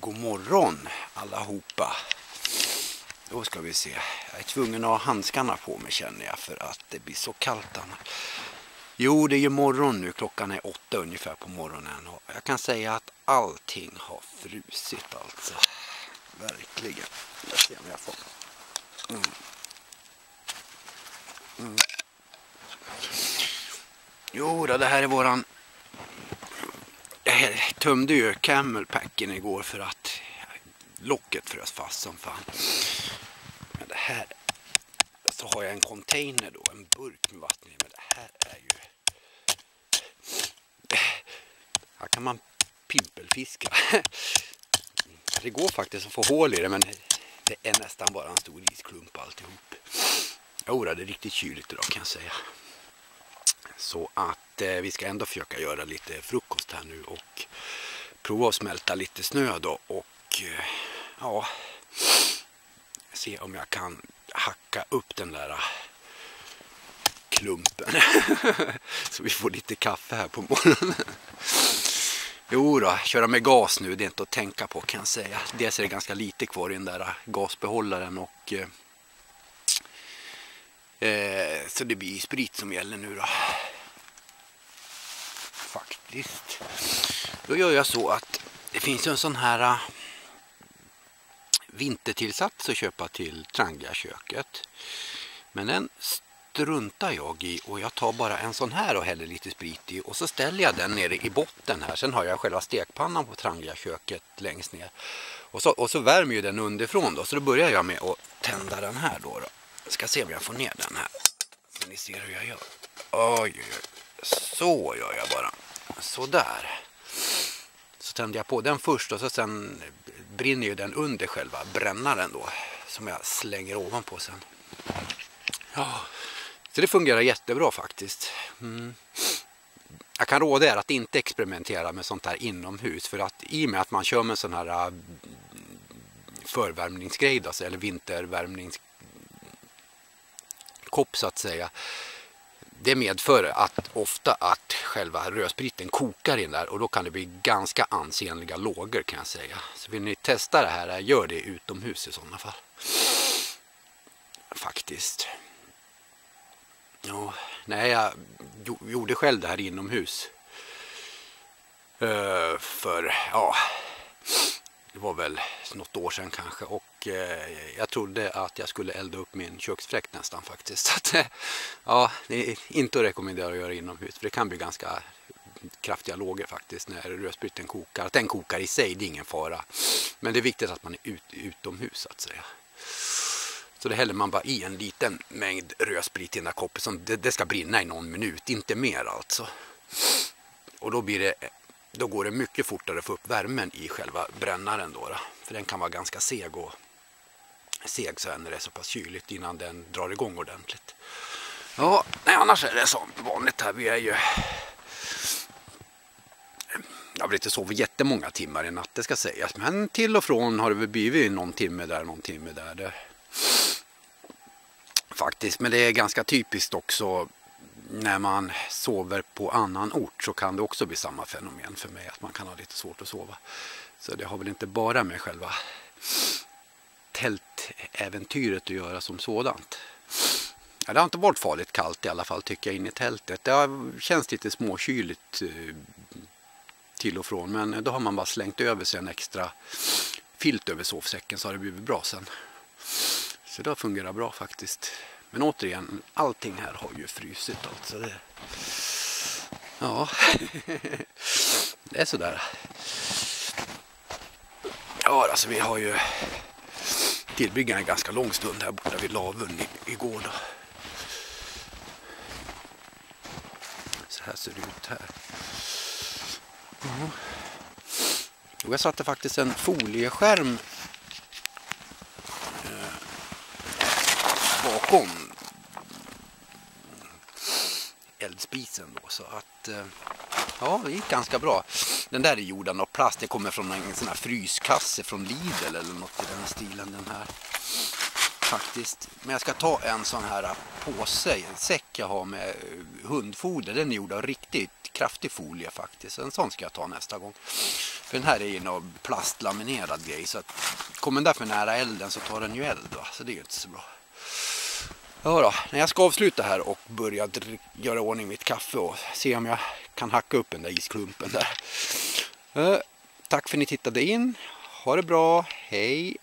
God morgon allihopa. Då ska vi se. Jag är tvungen att ha handskarna på mig känner jag för att det blir så kallt annars. Jo, det är ju morgon nu. Klockan är åtta ungefär på morgonen. Och jag kan säga att allting har frusit alltså. Verkligen. Jag ser om jag får. Mm. Mm. Jo, det här är våran tömde ju camelpacken igår för att locket frös fast som fan. Men det här så har jag en container då, en burk med vatten i. Men det här är ju... Här kan man pimpelfiska. Det går faktiskt att få hål i det men det är nästan bara en stor isklump alltihop. Jo, det är riktigt kyligt idag kan jag säga. Så att eh, vi ska ändå försöka göra lite frukost här nu och prova att smälta lite snö då och eh, ja, se om jag kan hacka upp den där eh, klumpen. Så vi får lite kaffe här på morgonen. Jo då, köra med gas nu, det är inte att tänka på kan jag säga. Dels är det ganska lite kvar i den där eh, gasbehållaren och eh, eh, så det blir sprit som gäller nu då faktiskt. Då gör jag så att det finns en sån här eh, vintertillsats att köpa till Trangia-köket. Men den struntar jag i och jag tar bara en sån här och häller lite sprit i och så ställer jag den nere i botten här. Sen har jag själva stekpannan på Trangia-köket längst ner. Och så, och så värmer ju den underifrån då så då börjar jag med att tända den här då. då. Jag ska se om jag får ner den här. Så ni ser hur jag gör. Oj, oj, oj. Så gör jag bara. Sådär. Så tände jag på den först och så sen brinner ju den under själva brännaren då. Som jag slänger ovanpå sen. Ja, så det fungerar jättebra faktiskt. Mm. Jag kan råda er att inte experimentera med sånt här inomhus. För att i och med att man kör med sån här äh, förvärmningsgrej, alltså, eller kopp så att säga det medför att ofta att själva rödspriten kokar in där och då kan det bli ganska ansenliga lågor kan jag säga. Så vill ni testa det här, gör det utomhus i sådana fall. Faktiskt. Ja, nej, jag gjorde själv det här inomhus. Uh, för, ja, det var väl något år sedan kanske och eh, jag trodde att jag skulle elda upp min köksfläkt nästan faktiskt. Så att, eh, ja, det är inte att rekommendera att göra inomhus för det kan bli ganska kraftiga lågor faktiskt när rödspriten kokar. Att den kokar i sig, det är ingen fara. Men det är viktigt att man är ut, utomhus så att säga. Så det häller man bara i en liten mängd rödsprit i den där koppen. Det, det ska brinna i någon minut, inte mer alltså. Och då blir det då går det mycket fortare att få upp värmen i själva brännaren då. För den kan vara ganska seg och seg så när det är så pass kyligt innan den drar igång ordentligt. Ja, nej, annars är det som vanligt här. Vi är ju... Jag har inte sovit jättemånga timmar i natt, det ska sägas. Men till och från har det väl blivit någon timme där, någon timme där. Det... Faktiskt, men det är ganska typiskt också när man sover på annan ort så kan det också bli samma fenomen för mig att man kan ha lite svårt att sova. Så det har väl inte bara med själva tältäventyret att göra som sådant. Ja, det har inte varit farligt kallt i alla fall tycker jag in i tältet. Det har känts lite småkyligt eh, till och från men då har man bara slängt över sig en extra filt över sovsäcken så har det blivit bra sen. Så det har fungerat bra faktiskt. Men återigen, allting här har ju frysit alltså. Det, ja, det är sådär. Ja, alltså vi har ju tillbringat en ganska lång stund här borta vid Lavun igår då. Så här ser det ut här. Mm. Jag satte faktiskt en folieskärm eh, bakom eldspisen då. Så att eh, ja, det gick ganska bra. Den där är gjord av plast. Det kommer från en sån här fryskasse från Lidl eller något i den stilen. Den här. faktiskt. Men jag ska ta en sån här påse, en säck jag har med eh, hundfoder. Den är gjord av riktigt kraftig folie faktiskt. En sån ska jag ta nästa gång. För den här är ju någon plastlaminerad grej. Så att kommer den där för nära elden så tar den ju eld. Va? Så det är ju inte så bra. Ja då, när jag ska avsluta här och börja göra ordning mitt kaffe och se om jag kan hacka upp den där isklumpen där. Eh, tack för att ni tittade in. Ha det bra. Hej!